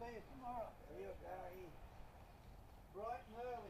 leave tomorrow? Real guy. Bright and early.